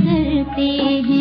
करते हैं।